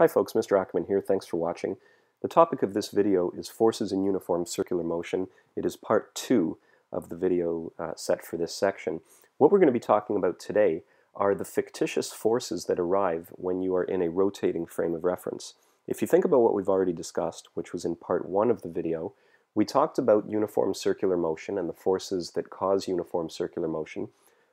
Hi folks, Mr. Ackerman here. Thanks for watching. The topic of this video is forces in uniform circular motion. It is part two of the video uh, set for this section. What we're going to be talking about today are the fictitious forces that arrive when you are in a rotating frame of reference. If you think about what we've already discussed, which was in part one of the video, we talked about uniform circular motion and the forces that cause uniform circular motion,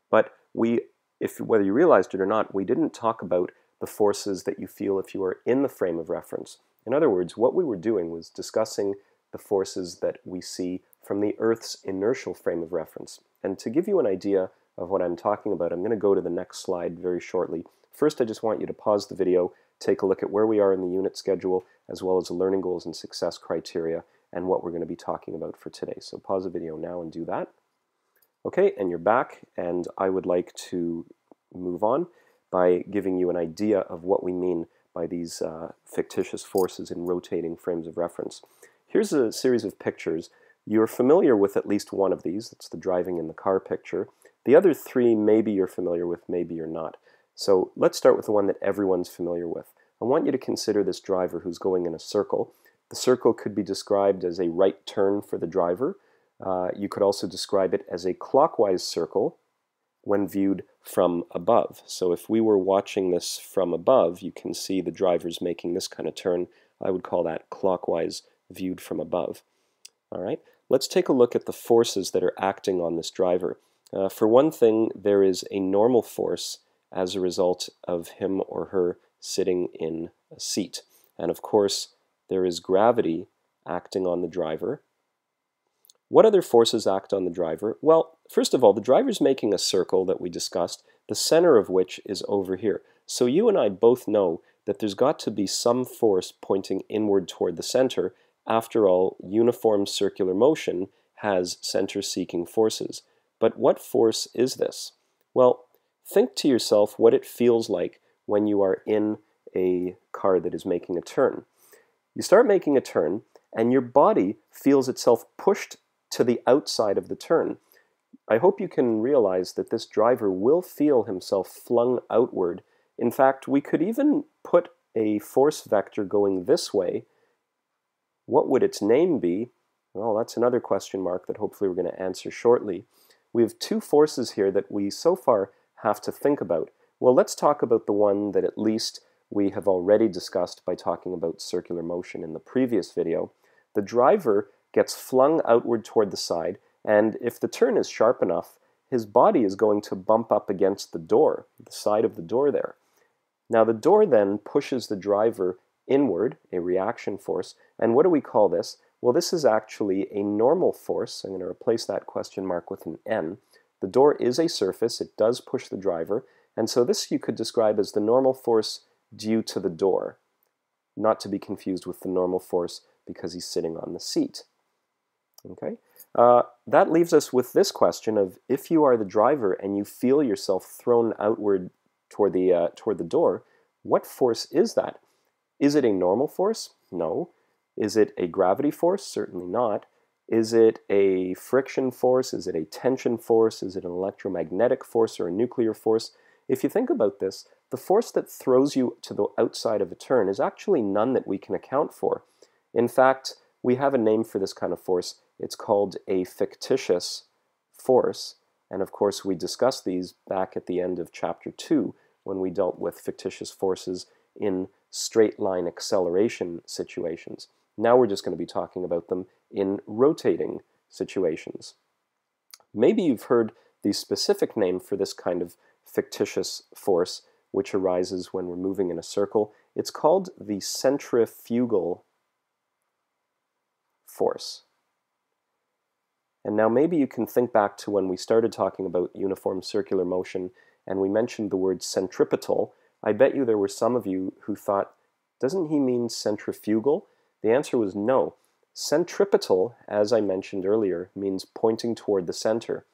but we, if whether you realized it or not, we didn't talk about the forces that you feel if you are in the frame of reference. In other words, what we were doing was discussing the forces that we see from the Earth's inertial frame of reference. And to give you an idea of what I'm talking about, I'm going to go to the next slide very shortly. First, I just want you to pause the video, take a look at where we are in the unit schedule, as well as the learning goals and success criteria, and what we're going to be talking about for today. So pause the video now and do that. Okay, and you're back, and I would like to move on by giving you an idea of what we mean by these uh, fictitious forces in rotating frames of reference. Here's a series of pictures. You're familiar with at least one of these. That's the driving in the car picture. The other three maybe you're familiar with, maybe you're not. So let's start with the one that everyone's familiar with. I want you to consider this driver who's going in a circle. The circle could be described as a right turn for the driver. Uh, you could also describe it as a clockwise circle when viewed from above. So if we were watching this from above, you can see the drivers making this kind of turn. I would call that clockwise viewed from above. All right, let's take a look at the forces that are acting on this driver. Uh, for one thing, there is a normal force as a result of him or her sitting in a seat. And of course, there is gravity acting on the driver. What other forces act on the driver? Well, first of all, the driver's making a circle that we discussed, the center of which is over here. So you and I both know that there's got to be some force pointing inward toward the center. After all, uniform circular motion has center-seeking forces. But what force is this? Well, think to yourself what it feels like when you are in a car that is making a turn. You start making a turn, and your body feels itself pushed to the outside of the turn. I hope you can realize that this driver will feel himself flung outward. In fact, we could even put a force vector going this way. What would its name be? Well, that's another question mark that hopefully we're going to answer shortly. We have two forces here that we so far have to think about. Well, let's talk about the one that at least we have already discussed by talking about circular motion in the previous video. The driver gets flung outward toward the side, and if the turn is sharp enough, his body is going to bump up against the door, the side of the door there. Now the door then pushes the driver inward, a reaction force, and what do we call this? Well, this is actually a normal force. I'm going to replace that question mark with an N. The door is a surface, it does push the driver, and so this you could describe as the normal force due to the door, not to be confused with the normal force because he's sitting on the seat. Okay, uh, that leaves us with this question of if you are the driver and you feel yourself thrown outward toward the uh, toward the door, what force is that? Is it a normal force? No. Is it a gravity force? Certainly not. Is it a friction force? Is it a tension force? Is it an electromagnetic force or a nuclear force? If you think about this, the force that throws you to the outside of a turn is actually none that we can account for. In fact, we have a name for this kind of force. It's called a fictitious force. And of course, we discussed these back at the end of chapter 2 when we dealt with fictitious forces in straight line acceleration situations. Now we're just going to be talking about them in rotating situations. Maybe you've heard the specific name for this kind of fictitious force, which arises when we're moving in a circle. It's called the centrifugal force. And now maybe you can think back to when we started talking about uniform circular motion and we mentioned the word centripetal. I bet you there were some of you who thought, doesn't he mean centrifugal? The answer was no. Centripetal, as I mentioned earlier, means pointing toward the center.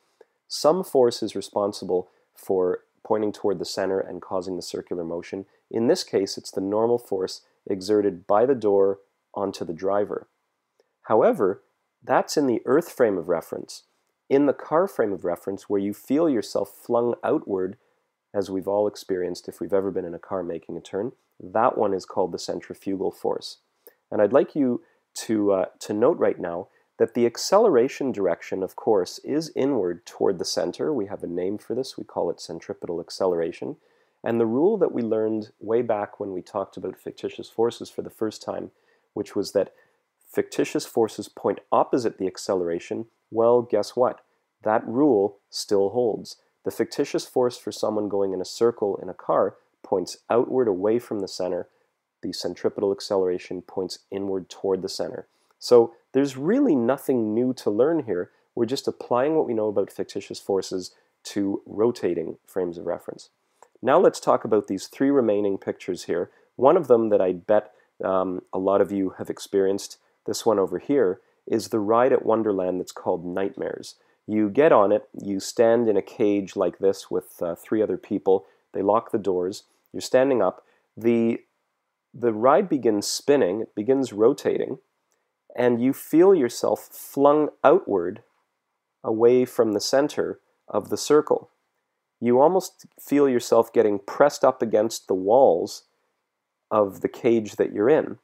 Some force is responsible for pointing toward the center and causing the circular motion. In this case, it's the normal force exerted by the door onto the driver. However, that's in the earth frame of reference. In the car frame of reference, where you feel yourself flung outward, as we've all experienced if we've ever been in a car making a turn. That one is called the centrifugal force. And I'd like you to, uh, to note right now that the acceleration direction, of course, is inward toward the center. We have a name for this. We call it centripetal acceleration. And the rule that we learned way back when we talked about fictitious forces for the first time, which was that fictitious forces point opposite the acceleration, well, guess what? That rule still holds. The fictitious force for someone going in a circle in a car points outward away from the center. The centripetal acceleration points inward toward the center. So there's really nothing new to learn here. We're just applying what we know about fictitious forces to rotating frames of reference. Now let's talk about these three remaining pictures here. One of them that I bet um, a lot of you have experienced, this one over here, is the ride at Wonderland that's called Nightmares. You get on it, you stand in a cage like this with uh, three other people, they lock the doors, you're standing up, the, the ride begins spinning, it begins rotating, and you feel yourself flung outward away from the center of the circle you almost feel yourself getting pressed up against the walls of the cage that you're in.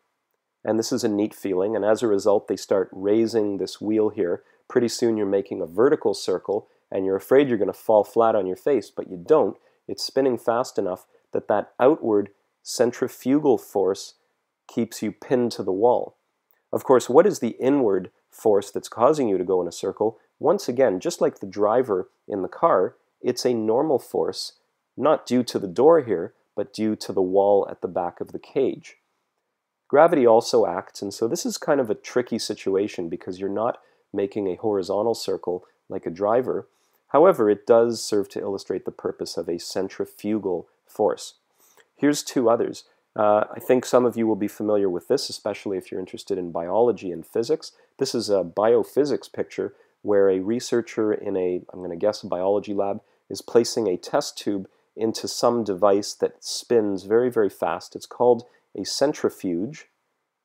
And this is a neat feeling, and as a result, they start raising this wheel here. Pretty soon, you're making a vertical circle, and you're afraid you're going to fall flat on your face, but you don't. It's spinning fast enough that that outward centrifugal force keeps you pinned to the wall. Of course, what is the inward force that's causing you to go in a circle? Once again, just like the driver in the car, it's a normal force, not due to the door here, but due to the wall at the back of the cage. Gravity also acts, and so this is kind of a tricky situation because you're not making a horizontal circle like a driver. However, it does serve to illustrate the purpose of a centrifugal force. Here's two others. Uh, I think some of you will be familiar with this, especially if you're interested in biology and physics. This is a biophysics picture where a researcher in a, I'm going to guess, a biology lab is placing a test tube into some device that spins very, very fast. It's called a centrifuge,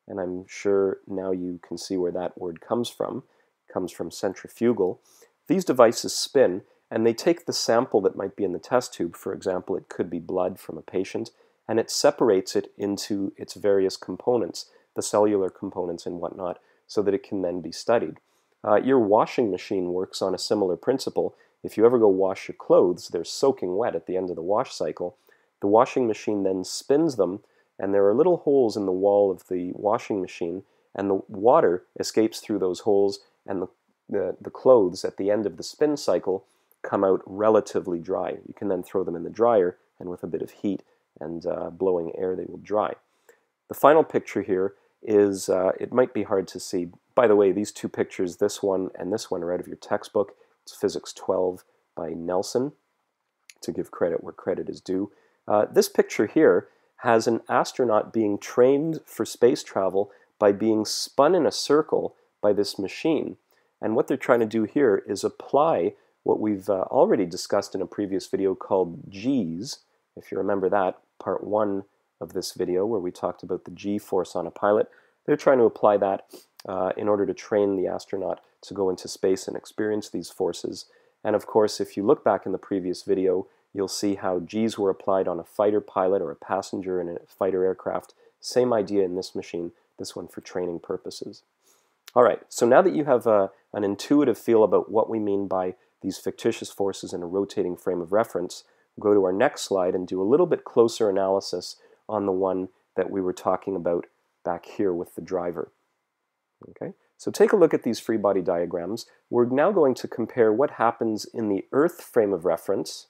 and I'm sure now you can see where that word comes from. It comes from centrifugal. These devices spin, and they take the sample that might be in the test tube, for example, it could be blood from a patient, and it separates it into its various components, the cellular components and whatnot, so that it can then be studied. Uh, your washing machine works on a similar principle. If you ever go wash your clothes, they're soaking wet at the end of the wash cycle. The washing machine then spins them, and there are little holes in the wall of the washing machine, and the water escapes through those holes, and the, the, the clothes at the end of the spin cycle come out relatively dry. You can then throw them in the dryer, and with a bit of heat and uh, blowing air, they will dry. The final picture here is, uh, it might be hard to see, by the way, these two pictures, this one and this one, are out of your textbook. It's Physics 12 by Nelson, to give credit where credit is due. Uh, this picture here has an astronaut being trained for space travel by being spun in a circle by this machine. And what they're trying to do here is apply what we've uh, already discussed in a previous video called G's. If you remember that, part one of this video where we talked about the G force on a pilot. They're trying to apply that uh, in order to train the astronaut to go into space and experience these forces. And of course, if you look back in the previous video, you'll see how G's were applied on a fighter pilot or a passenger in a fighter aircraft. Same idea in this machine, this one for training purposes. All right, so now that you have uh, an intuitive feel about what we mean by these fictitious forces in a rotating frame of reference, go to our next slide and do a little bit closer analysis on the one that we were talking about back here with the driver. Okay, so take a look at these free body diagrams. We're now going to compare what happens in the Earth frame of reference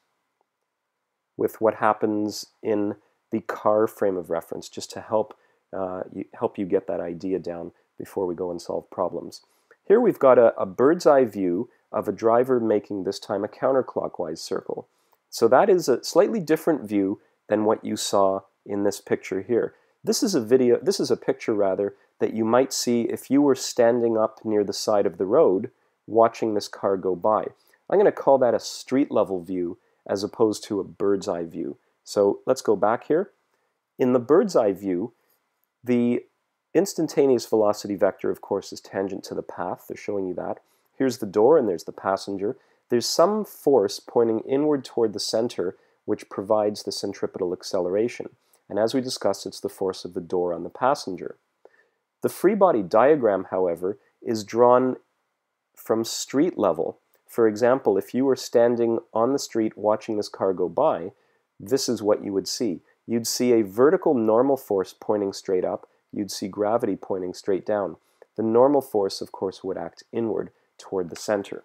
with what happens in the car frame of reference, just to help, uh, you, help you get that idea down before we go and solve problems. Here we've got a, a bird's eye view of a driver making this time a counterclockwise circle. So that is a slightly different view than what you saw in this picture here. This is a video, this is a picture rather, that you might see if you were standing up near the side of the road watching this car go by. I'm going to call that a street level view as opposed to a bird's eye view. So let's go back here. In the bird's eye view, the instantaneous velocity vector, of course, is tangent to the path. They're showing you that. Here's the door and there's the passenger. There's some force pointing inward toward the center which provides the centripetal acceleration. And as we discussed, it's the force of the door on the passenger. The free body diagram, however, is drawn from street level. For example, if you were standing on the street watching this car go by, this is what you would see. You'd see a vertical normal force pointing straight up. You'd see gravity pointing straight down. The normal force, of course, would act inward toward the center.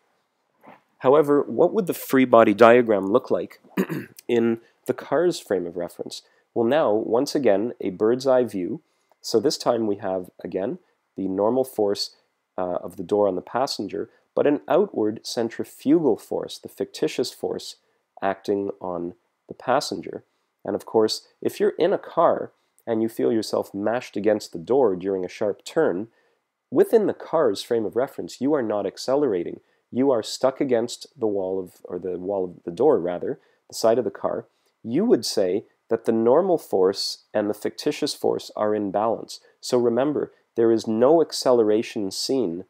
However, what would the free body diagram look like in the car's frame of reference? Well, now, once again, a bird's eye view. So this time we have, again, the normal force uh, of the door on the passenger, but an outward centrifugal force, the fictitious force acting on the passenger. And of course, if you're in a car and you feel yourself mashed against the door during a sharp turn, within the car's frame of reference, you are not accelerating. You are stuck against the wall of, or the wall of the door rather, the side of the car. You would say that the normal force and the fictitious force are in balance. So remember, there is no acceleration seen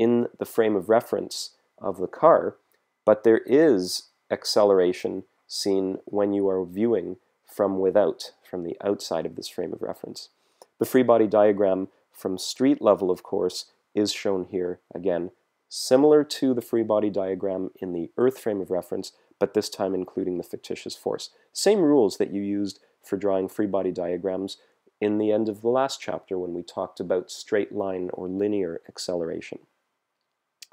in the frame of reference of the car, but there is acceleration seen when you are viewing from without, from the outside of this frame of reference. The free body diagram from street level, of course, is shown here again, similar to the free body diagram in the Earth frame of reference, but this time including the fictitious force. Same rules that you used for drawing free body diagrams in the end of the last chapter when we talked about straight line or linear acceleration.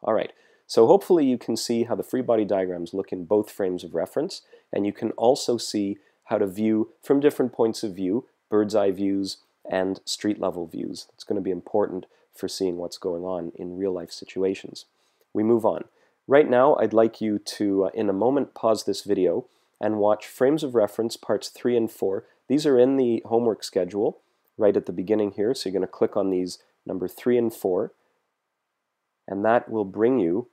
All right, so hopefully you can see how the free body diagrams look in both frames of reference, and you can also see how to view from different points of view, bird's eye views and street level views. It's going to be important for seeing what's going on in real life situations. We move on. Right now, I'd like you to, uh, in a moment, pause this video and watch Frames of Reference Parts 3 and 4. These are in the homework schedule right at the beginning here, so you're going to click on these number 3 and 4, and that will bring you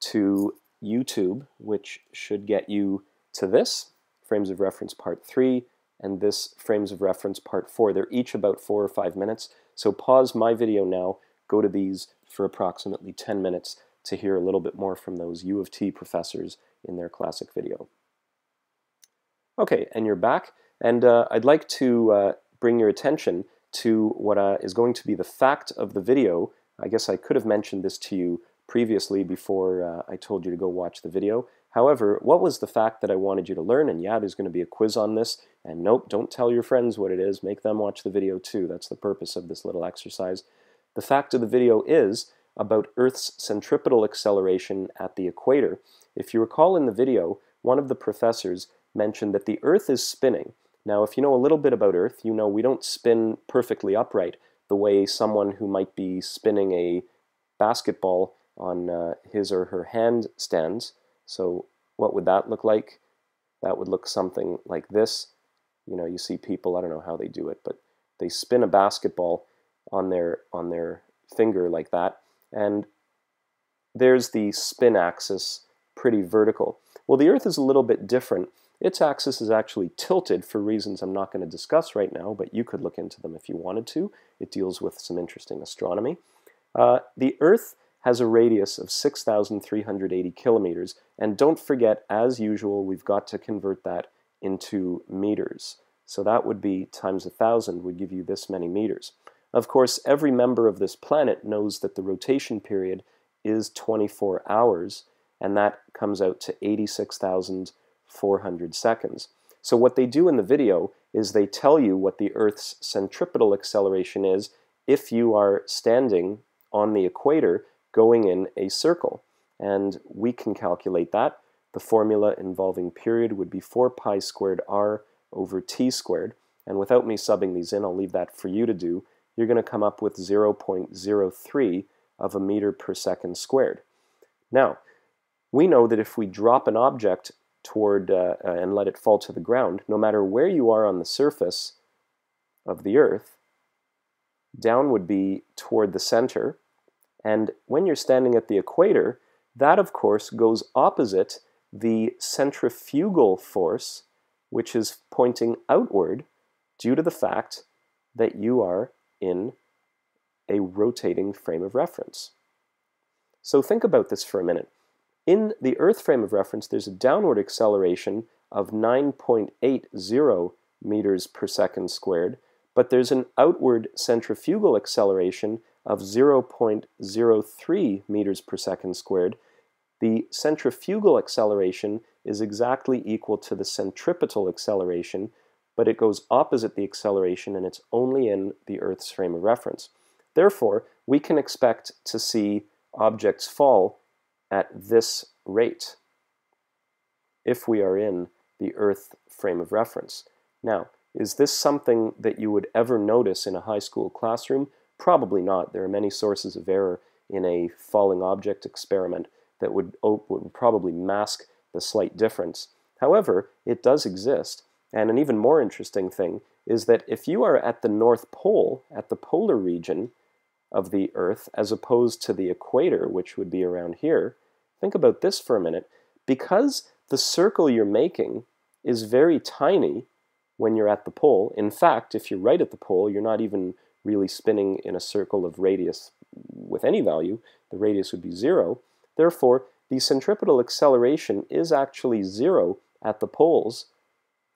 to YouTube, which should get you to this, Frames of Reference Part 3, and this Frames of Reference Part 4. They're each about 4 or 5 minutes, so pause my video now, go to these for approximately 10 minutes, to hear a little bit more from those U of T professors in their classic video. Okay, and you're back, and uh, I'd like to uh, bring your attention to what uh, is going to be the fact of the video. I guess I could have mentioned this to you previously before uh, I told you to go watch the video. However, what was the fact that I wanted you to learn? And yeah, there's going to be a quiz on this. And nope, don't tell your friends what it is. Make them watch the video too. That's the purpose of this little exercise. The fact of the video is about Earth's centripetal acceleration at the equator. If you recall in the video, one of the professors mentioned that the Earth is spinning. Now, if you know a little bit about Earth, you know we don't spin perfectly upright the way someone who might be spinning a basketball on uh, his or her hand stands. So what would that look like? That would look something like this. You know, you see people, I don't know how they do it, but they spin a basketball on their on their finger like that and there's the spin axis pretty vertical. Well, the Earth is a little bit different. Its axis is actually tilted for reasons I'm not going to discuss right now, but you could look into them if you wanted to. It deals with some interesting astronomy. Uh, the Earth has a radius of 6,380 kilometers, and don't forget, as usual, we've got to convert that into meters. So that would be times a 1,000 would give you this many meters. Of course, every member of this planet knows that the rotation period is 24 hours, and that comes out to 86,400 seconds. So what they do in the video is they tell you what the Earth's centripetal acceleration is if you are standing on the equator going in a circle. And we can calculate that. The formula involving period would be 4 pi squared r over t squared. And without me subbing these in, I'll leave that for you to do you're going to come up with 0.03 of a meter per second squared. Now, we know that if we drop an object toward uh, uh, and let it fall to the ground, no matter where you are on the surface of the Earth, down would be toward the center. And when you're standing at the equator, that of course goes opposite the centrifugal force, which is pointing outward due to the fact that you are in a rotating frame of reference. So think about this for a minute. In the Earth frame of reference, there's a downward acceleration of 9.80 meters per second squared, but there's an outward centrifugal acceleration of 0.03 meters per second squared. The centrifugal acceleration is exactly equal to the centripetal acceleration, but it goes opposite the acceleration and it's only in the Earth's frame of reference. Therefore, we can expect to see objects fall at this rate if we are in the Earth frame of reference. Now, is this something that you would ever notice in a high school classroom? Probably not. There are many sources of error in a falling object experiment that would, would probably mask the slight difference. However, it does exist. And an even more interesting thing is that if you are at the North Pole, at the polar region of the Earth, as opposed to the equator, which would be around here, think about this for a minute. Because the circle you're making is very tiny when you're at the pole. In fact, if you're right at the pole, you're not even really spinning in a circle of radius with any value. The radius would be zero. Therefore, the centripetal acceleration is actually zero at the poles,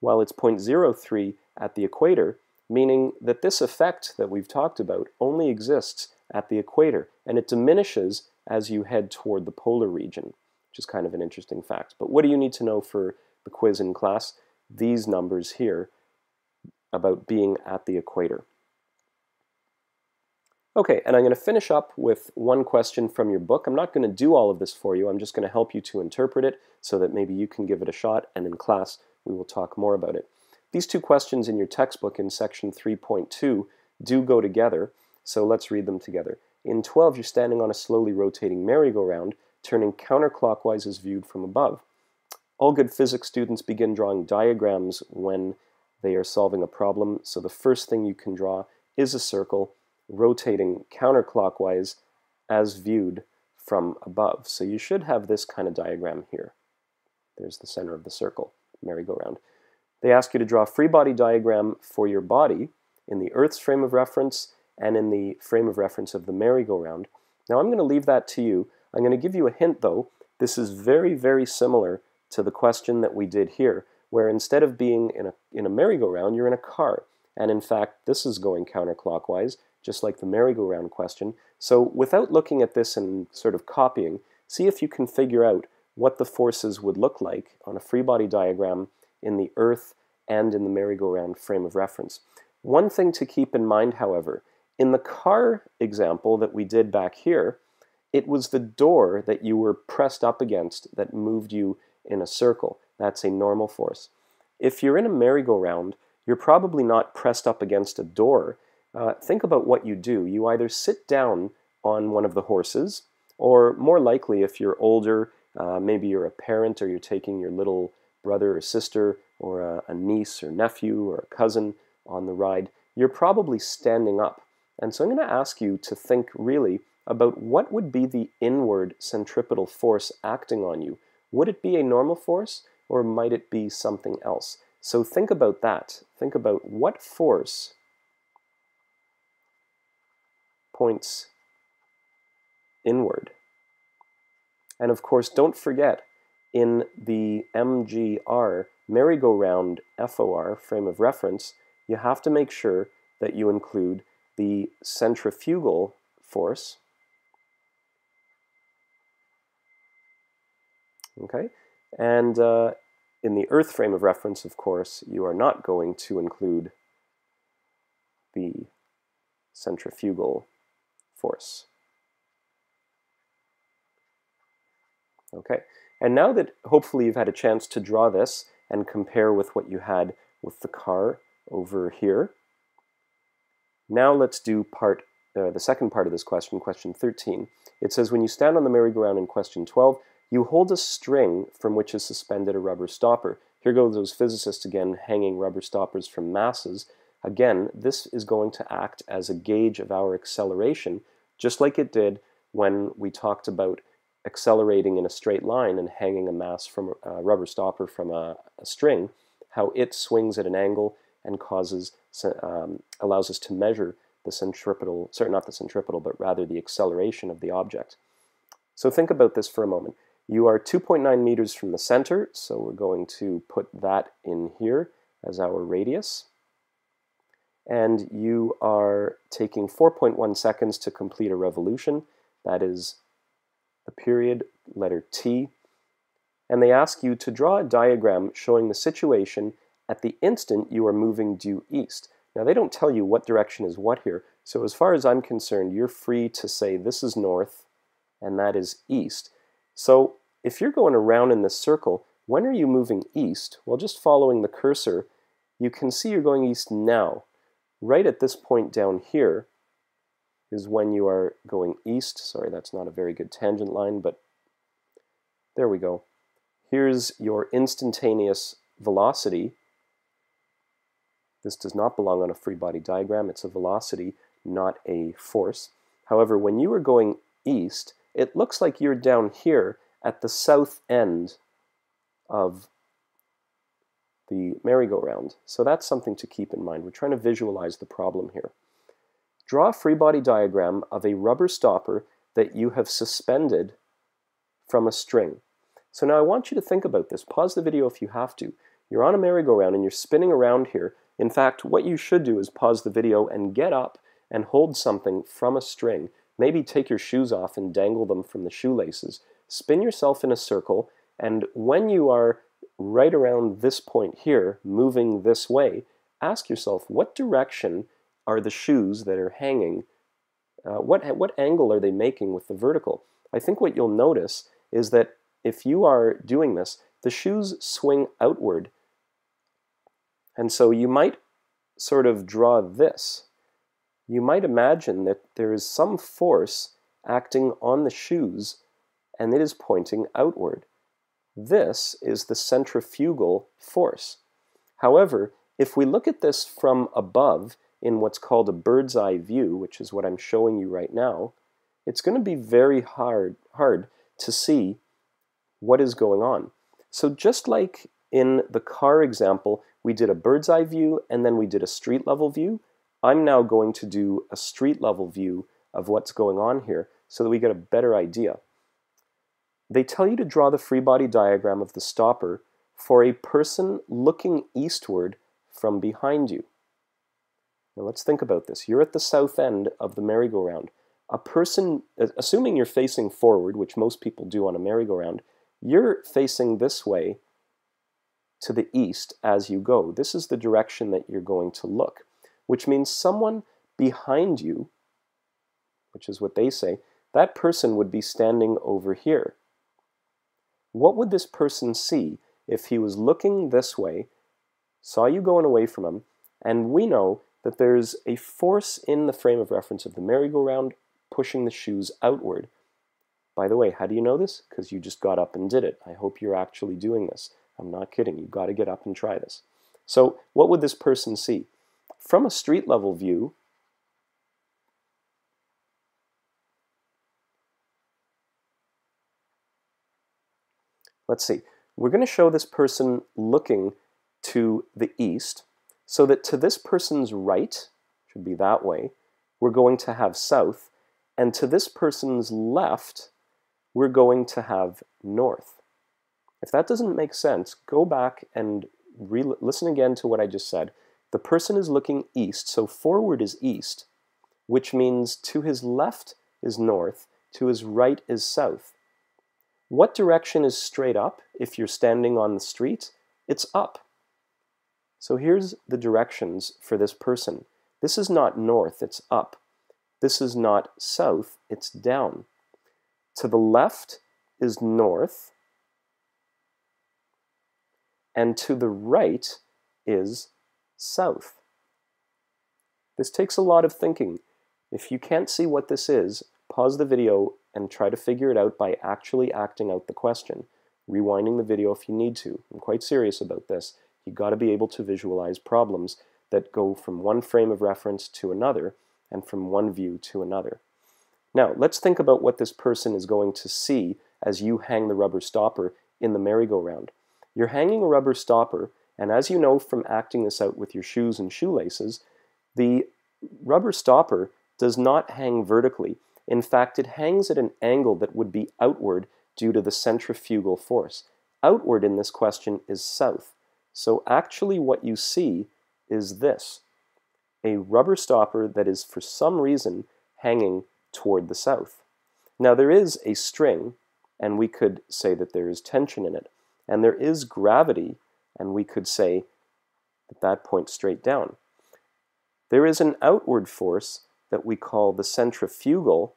while it's 0.03 at the equator, meaning that this effect that we've talked about only exists at the equator, and it diminishes as you head toward the polar region which is kind of an interesting fact. But what do you need to know for the quiz in class? These numbers here about being at the equator. Okay, and I'm going to finish up with one question from your book. I'm not going to do all of this for you. I'm just going to help you to interpret it so that maybe you can give it a shot, and in class we will talk more about it. These two questions in your textbook in section 3.2 do go together, so let's read them together. In 12, you're standing on a slowly rotating merry-go-round turning counterclockwise as viewed from above. All good physics students begin drawing diagrams when they are solving a problem, so the first thing you can draw is a circle rotating counterclockwise as viewed from above. So you should have this kind of diagram here. There's the center of the circle, merry-go-round. They ask you to draw a free body diagram for your body in the Earth's frame of reference and in the frame of reference of the merry-go-round. Now I'm going to leave that to you. I'm going to give you a hint though. This is very, very similar to the question that we did here, where instead of being in a, in a merry-go-round, you're in a car. And in fact, this is going counterclockwise, just like the merry-go-round question. So without looking at this and sort of copying, see if you can figure out what the forces would look like on a free body diagram in the Earth and in the merry-go-round frame of reference. One thing to keep in mind, however, in the car example that we did back here, it was the door that you were pressed up against that moved you in a circle. That's a normal force. If you're in a merry-go-round, you're probably not pressed up against a door. Uh, think about what you do. You either sit down on one of the horses, or more likely, if you're older, uh, maybe you're a parent or you're taking your little brother or sister or a, a niece or nephew or a cousin on the ride, you're probably standing up. And so I'm going to ask you to think really about what would be the inward centripetal force acting on you. Would it be a normal force or might it be something else? So think about that. Think about what force points inward. And of course, don't forget, in the MGR merry-go-round FOR frame of reference, you have to make sure that you include the centrifugal force, Okay, and uh, in the Earth frame of reference, of course, you are not going to include the centrifugal force. Okay, and now that hopefully you've had a chance to draw this and compare with what you had with the car over here, now let's do part, uh, the second part of this question, question 13. It says, when you stand on the merry-go-round in question 12, you hold a string from which is suspended a rubber stopper. Here go those physicists again hanging rubber stoppers from masses. Again, this is going to act as a gauge of our acceleration, just like it did when we talked about accelerating in a straight line and hanging a mass from a rubber stopper from a, a string, how it swings at an angle and causes, um, allows us to measure the centripetal, sorry, not the centripetal, but rather the acceleration of the object. So think about this for a moment. You are 2.9 meters from the center, so we're going to put that in here as our radius. And you are taking 4.1 seconds to complete a revolution. That is the period, letter T. And they ask you to draw a diagram showing the situation at the instant you are moving due east. Now they don't tell you what direction is what here, so as far as I'm concerned, you're free to say this is north and that is east. So if you're going around in this circle, when are you moving east? Well, just following the cursor, you can see you're going east now. Right at this point down here is when you are going east. Sorry, that's not a very good tangent line, but there we go. Here's your instantaneous velocity. This does not belong on a free body diagram. It's a velocity, not a force. However, when you are going east, it looks like you're down here at the south end of the merry-go-round. So that's something to keep in mind. We're trying to visualize the problem here. Draw a free body diagram of a rubber stopper that you have suspended from a string. So now I want you to think about this. Pause the video if you have to. You're on a merry-go-round and you're spinning around here. In fact, what you should do is pause the video and get up and hold something from a string. Maybe take your shoes off and dangle them from the shoelaces spin yourself in a circle, and when you are right around this point here, moving this way, ask yourself, what direction are the shoes that are hanging? Uh, what, what angle are they making with the vertical? I think what you'll notice is that if you are doing this, the shoes swing outward. And so you might sort of draw this. You might imagine that there is some force acting on the shoes and it is pointing outward. This is the centrifugal force. However, if we look at this from above in what's called a bird's eye view, which is what I'm showing you right now, it's going to be very hard, hard to see what is going on. So just like in the car example, we did a bird's eye view and then we did a street level view, I'm now going to do a street level view of what's going on here so that we get a better idea. They tell you to draw the free body diagram of the stopper for a person looking eastward from behind you. Now let's think about this. You're at the south end of the merry-go-round. A person, assuming you're facing forward, which most people do on a merry-go-round, you're facing this way to the east as you go. This is the direction that you're going to look, which means someone behind you, which is what they say, that person would be standing over here. What would this person see if he was looking this way, saw you going away from him, and we know that there's a force in the frame of reference of the merry-go-round pushing the shoes outward. By the way, how do you know this? Because you just got up and did it. I hope you're actually doing this. I'm not kidding. You've got to get up and try this. So what would this person see? From a street level view, Let's see. We're going to show this person looking to the east so that to this person's right, should be that way, we're going to have south, and to this person's left, we're going to have north. If that doesn't make sense, go back and listen again to what I just said. The person is looking east, so forward is east, which means to his left is north, to his right is south. What direction is straight up if you're standing on the street? It's up. So here's the directions for this person. This is not north, it's up. This is not south, it's down. To the left is north, and to the right is south. This takes a lot of thinking. If you can't see what this is, pause the video and try to figure it out by actually acting out the question. Rewinding the video if you need to. I'm quite serious about this. You've got to be able to visualize problems that go from one frame of reference to another and from one view to another. Now, let's think about what this person is going to see as you hang the rubber stopper in the merry-go-round. You're hanging a rubber stopper, and as you know from acting this out with your shoes and shoelaces, the rubber stopper does not hang vertically. In fact, it hangs at an angle that would be outward due to the centrifugal force. Outward in this question is south. So actually what you see is this, a rubber stopper that is for some reason hanging toward the south. Now there is a string, and we could say that there is tension in it. And there is gravity, and we could say that that points straight down. There is an outward force that we call the centrifugal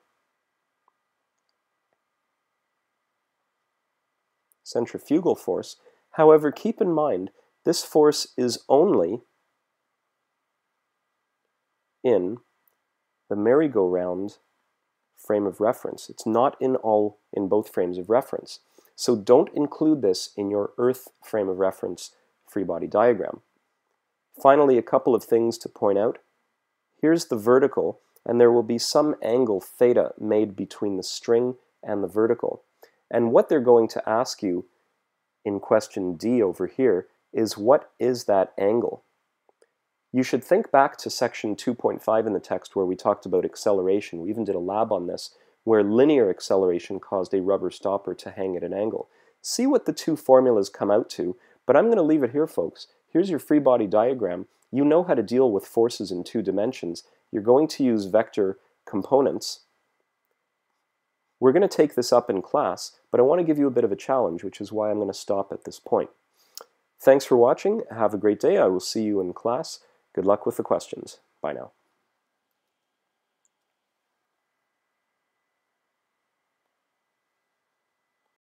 centrifugal force. However, keep in mind, this force is only in the merry-go-round frame of reference. It's not in all in both frames of reference. So don't include this in your Earth frame of reference free body diagram. Finally, a couple of things to point out. Here's the vertical, and there will be some angle theta made between the string and the vertical. And what they're going to ask you in question D over here is what is that angle? You should think back to section 2.5 in the text where we talked about acceleration. We even did a lab on this, where linear acceleration caused a rubber stopper to hang at an angle. See what the two formulas come out to, but I'm going to leave it here, folks. Here's your free body diagram. You know how to deal with forces in two dimensions. You're going to use vector components. We're going to take this up in class, but I want to give you a bit of a challenge, which is why I'm going to stop at this point. Thanks for watching. Have a great day. I will see you in class. Good luck with the questions. Bye now.